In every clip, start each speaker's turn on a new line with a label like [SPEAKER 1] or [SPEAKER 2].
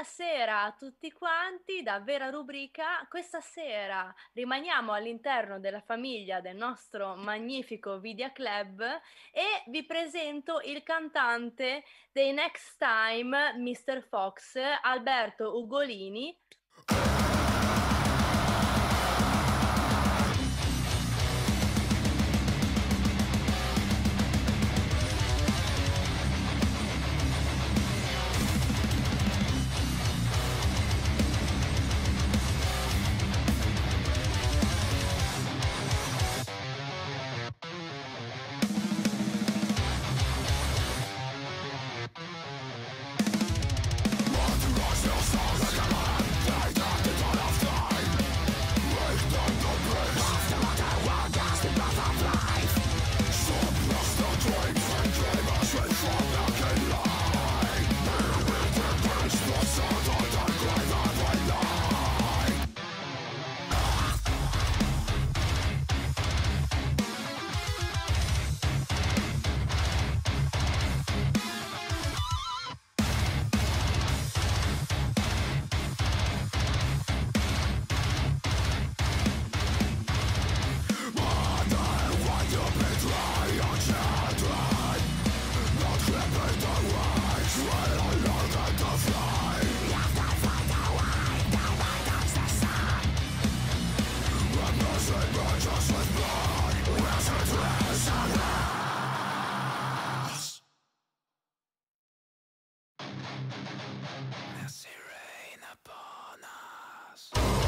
[SPEAKER 1] Buonasera a tutti quanti da Vera Rubrica. Questa sera rimaniamo all'interno della famiglia del nostro magnifico Video Club e vi presento il cantante dei Next Time, Mr. Fox, Alberto Ugolini. Allora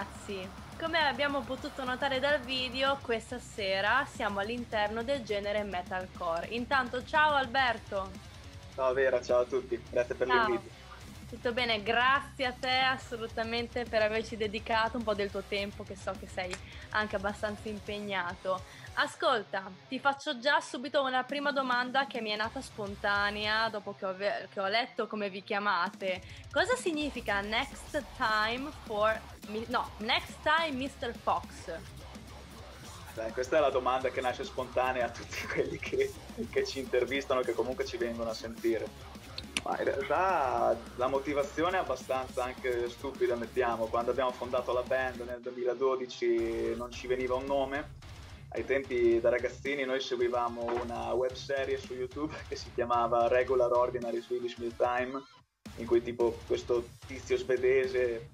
[SPEAKER 1] ragazzi, come abbiamo potuto notare dal video, questa sera siamo all'interno del genere metalcore. Intanto ciao Alberto!
[SPEAKER 2] Ciao Vera, ciao a tutti, grazie per l'invito.
[SPEAKER 1] Tutto bene, grazie a te assolutamente per averci dedicato un po' del tuo tempo, che so che sei anche abbastanza impegnato. Ascolta, ti faccio già subito una prima domanda che mi è nata spontanea dopo che ho, che ho letto come vi chiamate. Cosa significa next time for... no, next time Mr. Fox?
[SPEAKER 2] Beh, questa è la domanda che nasce spontanea a tutti quelli che, che ci intervistano, che comunque ci vengono a sentire. Ma in realtà la motivazione è abbastanza anche stupida, mettiamo. Quando abbiamo fondato la band nel 2012 non ci veniva un nome. Ai tempi da ragazzini noi seguivamo una web serie su YouTube che si chiamava Regular Ordinary Swedish Meal Time, in cui tipo questo tizio svedese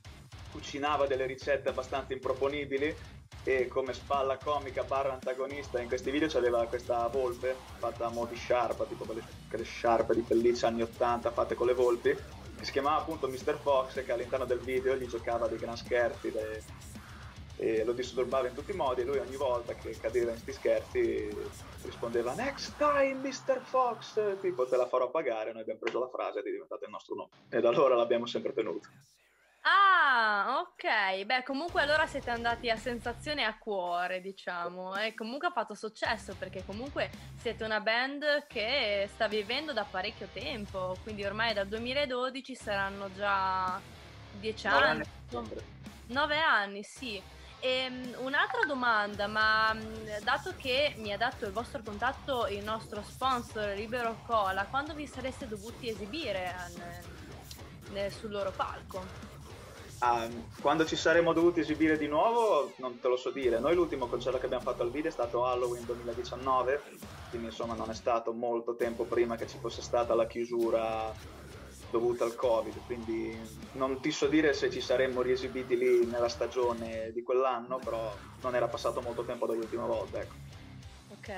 [SPEAKER 2] cucinava delle ricette abbastanza improponibili e come spalla comica barra antagonista in questi video c'aveva questa volpe fatta a mo' di sciarpa, tipo quelle, quelle sciarpe di pelliccia anni 80 fatte con le volpi che si chiamava appunto Mr. Fox che all'interno del video gli giocava dei gran scherzi de... e lo disturbava in tutti i modi e lui ogni volta che cadeva in questi scherzi rispondeva Next time Mr. Fox, tipo te la farò pagare, noi abbiamo preso la frase ed è diventato il nostro nome e da allora l'abbiamo sempre tenuto.
[SPEAKER 1] Ah, ok. Beh, comunque allora siete andati a sensazione a cuore, diciamo. E comunque ha fatto successo perché comunque siete una band che sta vivendo da parecchio tempo. Quindi ormai dal 2012 saranno già dieci anni. Nove anni, sì. E, ehm, un'altra domanda, ma mm, dato che mi ha dato il vostro contatto il nostro sponsor Libero Cola, quando vi sareste dovuti esibire nel, sul loro palco?
[SPEAKER 2] Ah, quando ci saremo dovuti esibire di nuovo non te lo so dire. Noi l'ultimo concerto che abbiamo fatto al video è stato Halloween 2019, quindi insomma non è stato molto tempo prima che ci fosse stata la chiusura dovuta al Covid, quindi non ti so dire se ci saremmo riesibiti lì nella stagione di quell'anno, però non era passato molto tempo dall'ultima volta. Ecco.
[SPEAKER 1] Ok.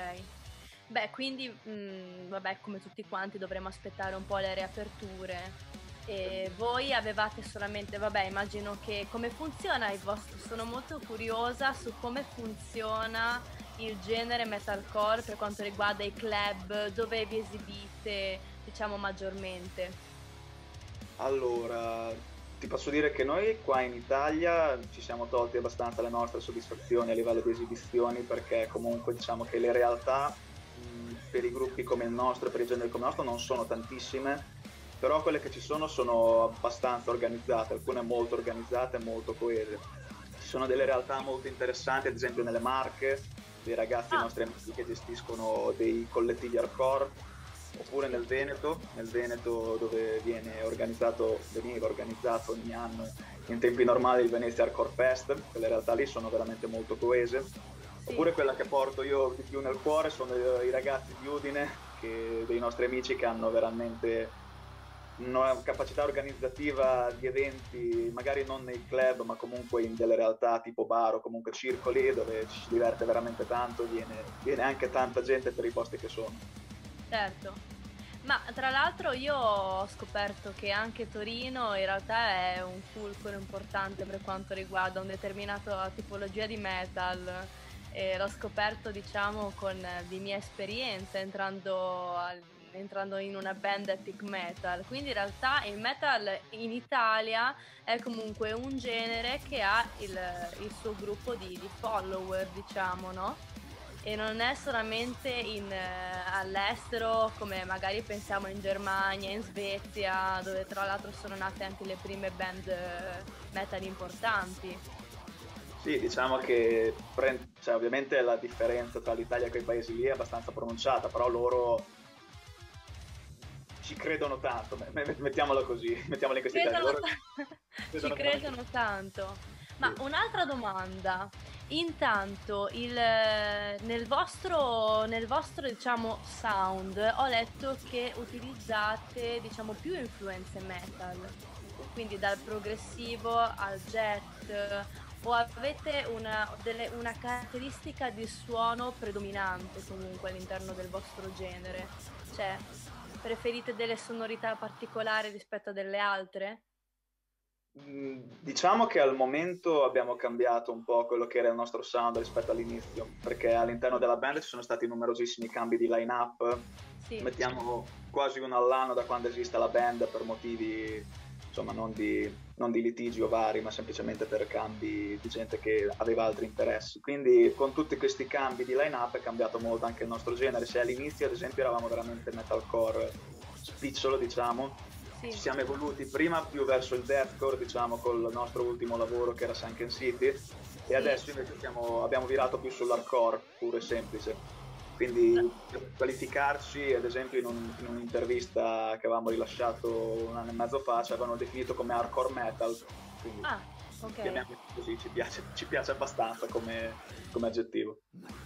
[SPEAKER 1] Beh, quindi mh, mm, vabbè, come tutti quanti dovremo aspettare un po' le riaperture e voi avevate solamente, vabbè, immagino che come funziona il vostro, sono molto curiosa su come funziona il genere metalcore per quanto riguarda i club, dove vi esibite, diciamo, maggiormente.
[SPEAKER 2] Allora, ti posso dire che noi qua in Italia ci siamo tolti abbastanza le nostre soddisfazioni a livello di esibizioni perché comunque diciamo che le realtà mh, per i gruppi come il nostro, per i generi come il nostro non sono tantissime però quelle che ci sono sono abbastanza organizzate, alcune molto organizzate e molto coese. Ci sono delle realtà molto interessanti, ad esempio nelle Marche, dei ragazzi ah. nostri amici che gestiscono dei collettivi hardcore, oppure nel Veneto, nel Veneto dove viene organizzato, veniva organizzato ogni anno in tempi normali il Venezia Hardcore Fest, quelle realtà lì sono veramente molto coese. Sì. Oppure quella che porto io di più nel cuore sono i ragazzi di Udine, che, dei nostri amici che hanno veramente una capacità organizzativa di eventi, magari non nei club, ma comunque in delle realtà tipo bar o comunque circoli dove ci si diverte veramente tanto, viene, viene anche tanta gente per i posti che sono.
[SPEAKER 1] Certo. Ma tra l'altro io ho scoperto che anche Torino in realtà è un fulcro importante per quanto riguarda una determinata tipologia di metal e l'ho scoperto diciamo con di mia esperienza entrando al entrando in una band epic metal. Quindi in realtà il metal in Italia è comunque un genere che ha il, il suo gruppo di, di, follower, diciamo, no? E non è solamente in, uh, all'estero come magari pensiamo in Germania, in Svezia, dove tra l'altro sono nate anche le prime band metal importanti.
[SPEAKER 2] Sì, diciamo che cioè, ovviamente la differenza tra l'Italia e quei paesi lì è abbastanza pronunciata, però loro ci credono tanto, mettiamolo così, mettiamola in questi
[SPEAKER 1] credono termini. ci credono tanto. Ma sì. un'altra domanda. Intanto, il, nel, vostro, nel vostro diciamo, sound ho letto che utilizzate diciamo, più influenze metal, quindi dal progressivo al jet, o avete una, delle, una caratteristica di suono predominante comunque all'interno del vostro genere? Cioè, Preferite delle sonorità particolari rispetto a delle altre?
[SPEAKER 2] Mm, diciamo che al momento abbiamo cambiato un po' quello che era il nostro sound rispetto all'inizio, perché all'interno della band ci sono stati numerosissimi cambi di line-up. Sì. Mettiamo quasi uno all'anno da quando esiste la band per motivi insomma non di, non di litigio vari, ma semplicemente per cambi di gente che aveva altri interessi. Quindi con tutti questi cambi di line-up è cambiato molto anche il nostro genere. Se all'inizio, ad esempio, eravamo veramente metalcore spicciolo, diciamo, sì. ci siamo evoluti prima più verso il deathcore, diciamo, col nostro ultimo lavoro che era Sunken City, e adesso invece siamo, abbiamo virato più sull'hardcore, puro e semplice quindi qualificarci, ad esempio in, un, in, un'intervista che avevamo rilasciato un anno e mezzo fa, ci avevano definito come hardcore metal. Quindi
[SPEAKER 1] ah, ok.
[SPEAKER 2] Così ci piace, ci piace abbastanza come, come, aggettivo.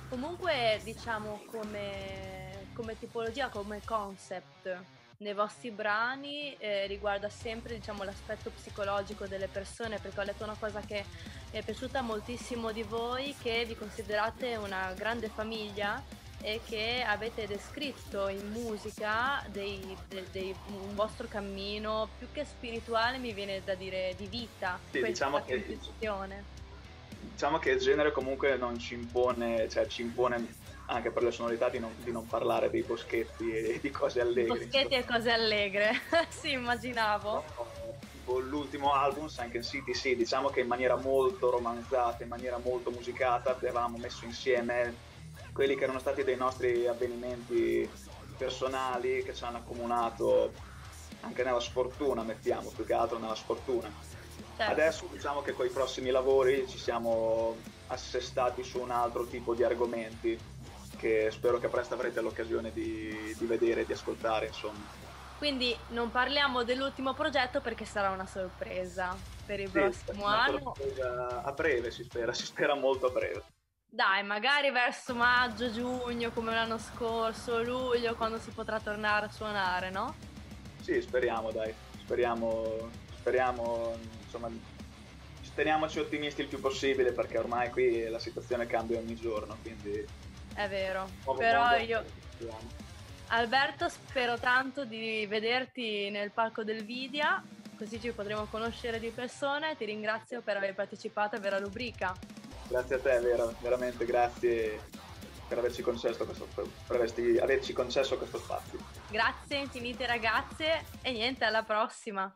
[SPEAKER 1] Comunque, diciamo, come, come, tipologia, come concept nei vostri brani eh, riguarda sempre diciamo, l'aspetto psicologico delle persone perché ho letto una cosa che mi è piaciuta moltissimo di voi che vi considerate una grande famiglia e che avete descritto in musica dei, dei, dei, un vostro cammino più che spirituale, mi viene da dire di vita.
[SPEAKER 2] Sì, diciamo che, diciamo che il genere comunque non ci impone, cioè ci impone anche per le sonorità di non, di non parlare dei boschetti e di cose allegre.
[SPEAKER 1] Boschetti e cose allegre, sì, immaginavo.
[SPEAKER 2] l'ultimo album, Sunken City, sì, diciamo che in maniera molto romanzata, in maniera molto musicata, avevamo messo insieme quelli che erano stati dei nostri avvenimenti personali che ci hanno accomunato anche nella sfortuna, mettiamo più che altro nella sfortuna. Certo. Adesso diciamo che con i prossimi lavori ci siamo assestati su un altro tipo di argomenti che spero che presto avrete l'occasione di, di vedere e di ascoltare, insomma.
[SPEAKER 1] Quindi non parliamo dell'ultimo progetto perché sarà una sorpresa per il sì, prossimo anno.
[SPEAKER 2] A breve si spera, si spera molto a breve.
[SPEAKER 1] Dai, magari verso maggio, giugno, come l'anno scorso, luglio, quando si potrà tornare a suonare, no?
[SPEAKER 2] Sì, speriamo, dai. Speriamo, speriamo, insomma, teniamoci ottimisti il più possibile perché ormai qui la situazione cambia ogni giorno, quindi...
[SPEAKER 1] È vero, però io... Alberto, spero tanto di vederti nel palco del Vidia, così ci potremo conoscere di persona ti ringrazio per aver partecipato a Vera Rubrica.
[SPEAKER 2] Grazie a te, Vera, veramente grazie per averci concesso questo, per averci, averci concesso questo spazio.
[SPEAKER 1] Grazie infinite ragazze e niente, alla prossima.